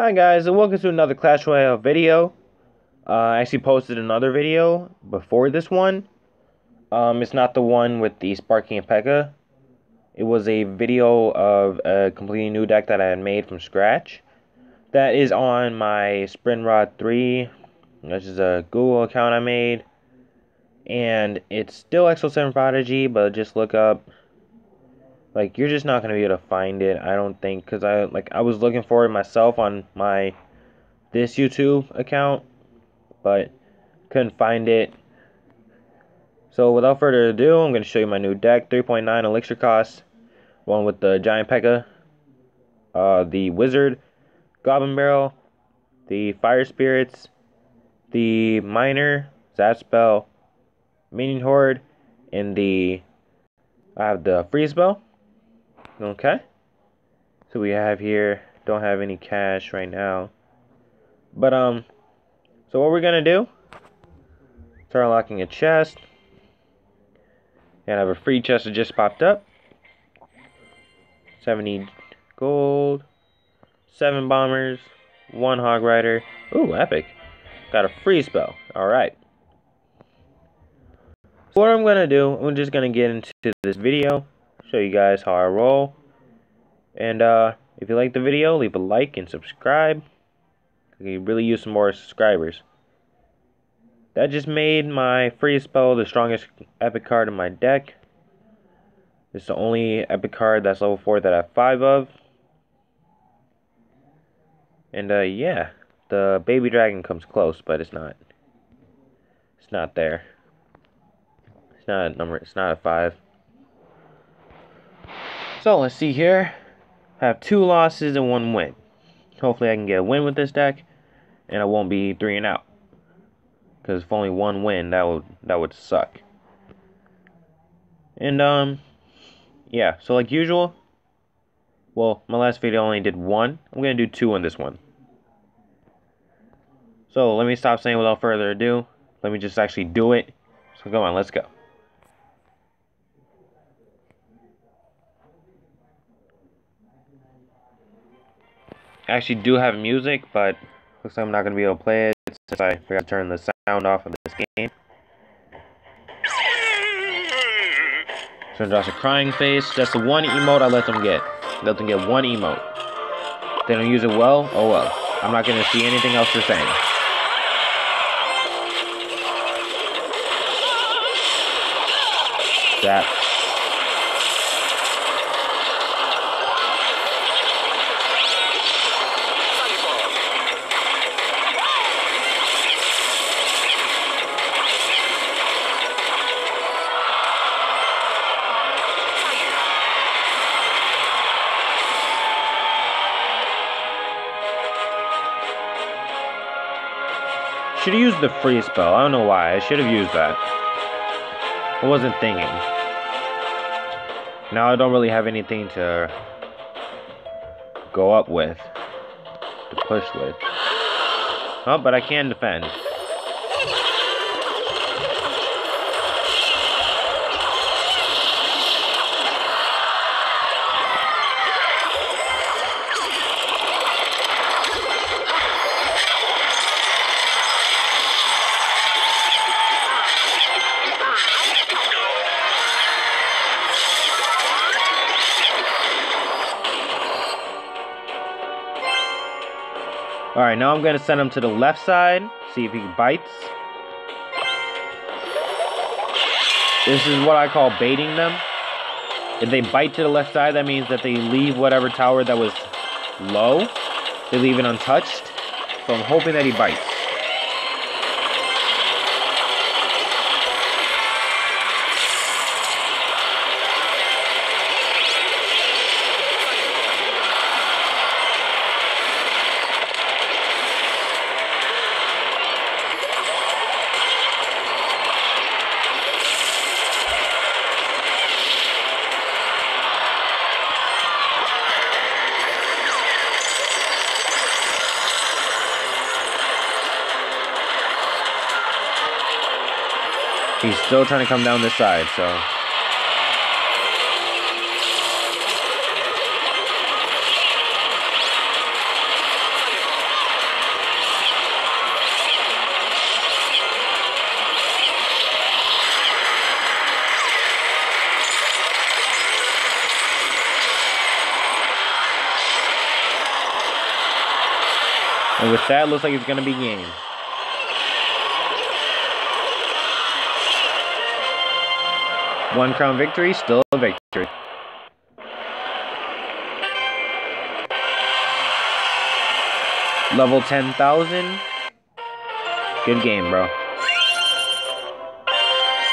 Hi guys, and welcome to another Clash Royale video. Uh, I actually posted another video before this one. Um, it's not the one with the Sparking and P.E.K.K.A. It was a video of a completely new deck that I had made from scratch. That is on my Sprinrod 3, which is a Google account I made. And it's still Exo7 Prodigy, but just look up like you're just not gonna be able to find it i don't think because i like i was looking for it myself on my this youtube account but couldn't find it so without further ado i'm going to show you my new deck 3.9 elixir cost one with the giant P.E.K.K.A. uh the wizard goblin barrel the fire spirits the miner zap spell minion horde and the I have the freeze spell Okay. So we have here, don't have any cash right now. But, um, so what we're going to do, start unlocking a chest. And I have a free chest that just popped up. 70 gold, 7 bombers, 1 hog rider. Ooh, epic. Got a freeze spell. Alright. So what I'm going to do, I'm just going to get into this video show you guys how I roll. And uh, if you like the video, leave a like and subscribe. We really use some more subscribers. That just made my freeze spell the strongest epic card in my deck. It's the only epic card that's level 4 that I have 5 of. And uh, yeah, the baby dragon comes close, but it's not. It's not there. It's not a number. It's not a 5. So let's see here. I have two losses and one win. Hopefully I can get a win with this deck, and I won't be three and out. Because if only one win, that would that would suck. And um, yeah. So like usual. Well, my last video only did one. I'm gonna do two on this one. So let me stop saying without further ado. Let me just actually do it. So come on, let's go. Actually do have music, but looks like I'm not going to be able to play it since I forgot to turn the sound off of this game. So Josh a crying face. That's the one emote I let them get. Let them get one emote. they don't use it well, oh well. I'm not going to see anything else they're saying. That Should have used the freeze spell. I don't know why. I should have used that. I wasn't thinking. Now I don't really have anything to go up with. To push with. Oh, but I can defend. Alright, now I'm going to send him to the left side. See if he bites. This is what I call baiting them. If they bite to the left side, that means that they leave whatever tower that was low. They leave it untouched. So I'm hoping that he bites. He's still trying to come down this side, so. And with that, looks like it's going to be game. One crown victory, still a victory. Level 10,000. Good game, bro.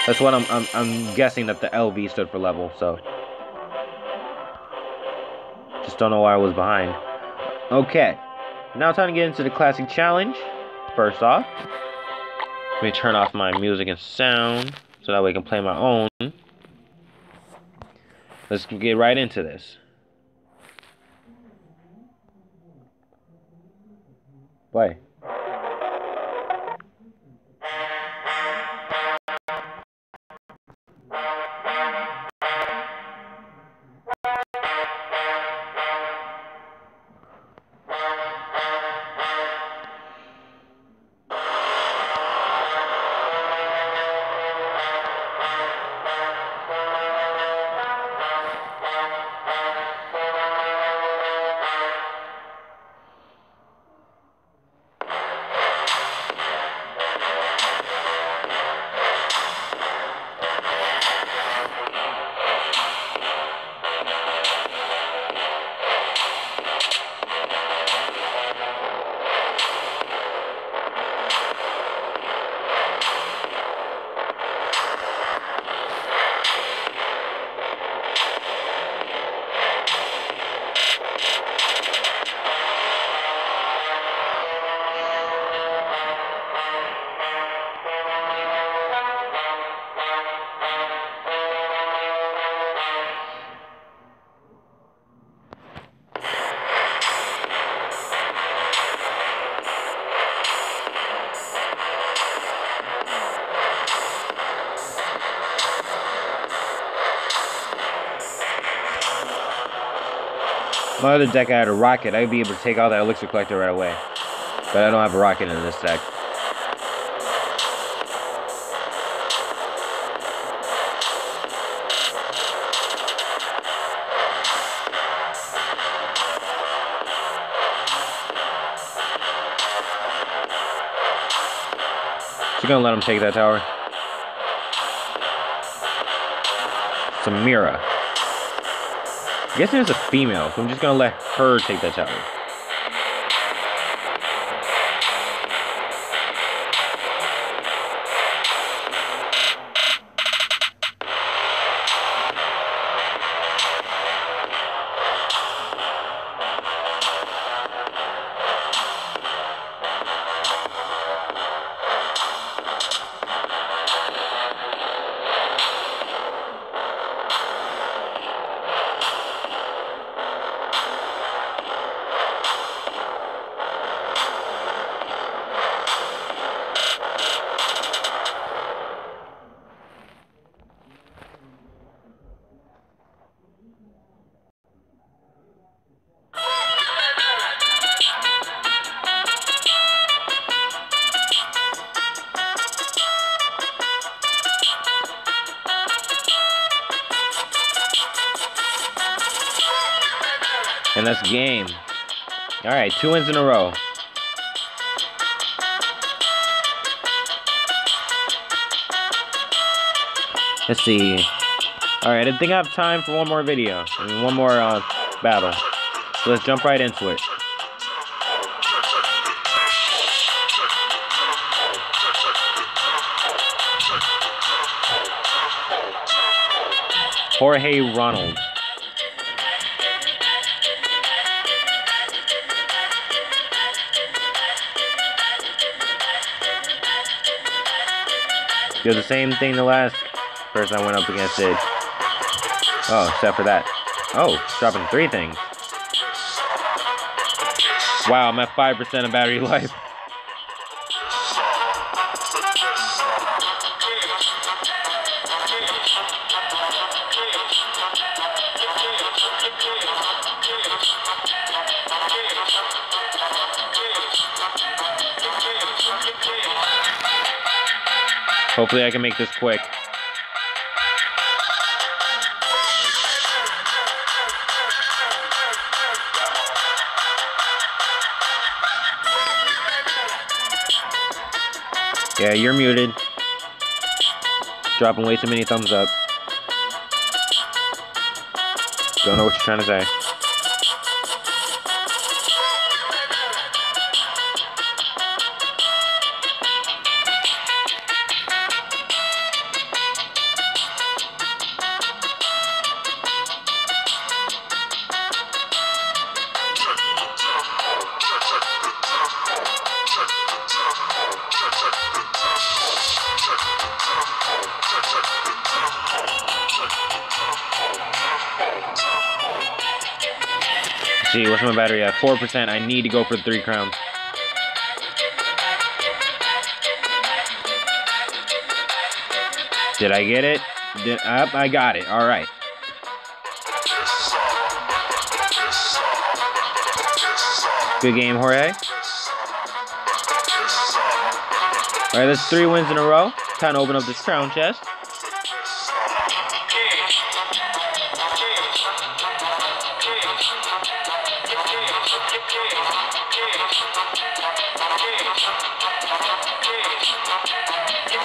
That's what I'm, I'm, I'm guessing that the LV stood for level, so. Just don't know why I was behind. Okay. Now time to get into the classic challenge. First off, let me turn off my music and sound so that way I can play my own. Let's get right into this. Play. My other deck, I had a rocket. I'd be able to take all that elixir collector right away. But I don't have a rocket in this deck. She's gonna let him take that tower. Samira. I guess it's a female, so I'm just gonna let her take that tower. That's game. Alright, two wins in a row. Let's see. Alright, I think I have time for one more video. I mean, one more uh, battle. So let's jump right into it. Jorge Ronald. Did the same thing the last person I went up against did. Oh, except for that. Oh, dropping three things. Wow, I'm at 5% of battery life. Hopefully I can make this quick. Yeah, you're muted. Dropping way too many thumbs up. Don't know what you're trying to say. See, what's my battery at? 4%. I need to go for three crowns. Did I get it? Did, up, I got it. All right. Good game, Jorge. All right, that's three wins in a row. Time to open up this crown chest.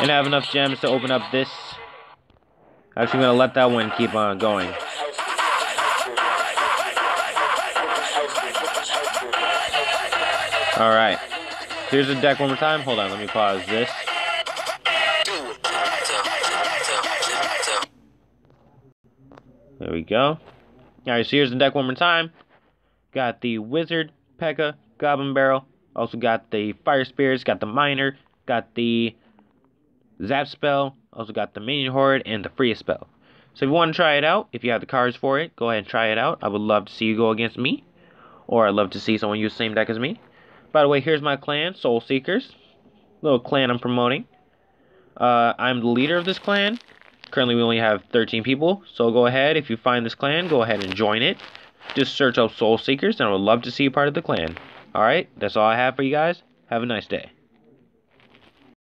And have enough gems to open up this. Actually, I'm going to let that one keep on going. Alright. Here's the deck one more time. Hold on, let me pause this. There we go. Alright, so here's the deck one more time. Got the Wizard, P.E.K.K.A, Goblin Barrel. Also got the Fire Spirits, got the Miner, got the Zap Spell, also got the Minion Horde, and the Freeze Spell. So if you want to try it out, if you have the cards for it, go ahead and try it out. I would love to see you go against me. Or I'd love to see someone use the same deck as me. By the way, here's my clan, Soul Seekers. Little clan I'm promoting. Uh, I'm the leader of this clan. Currently, we only have 13 people. So go ahead, if you find this clan, go ahead and join it. Just search up Soul Seekers, and I would love to see you part of the clan. Alright, that's all I have for you guys. Have a nice day.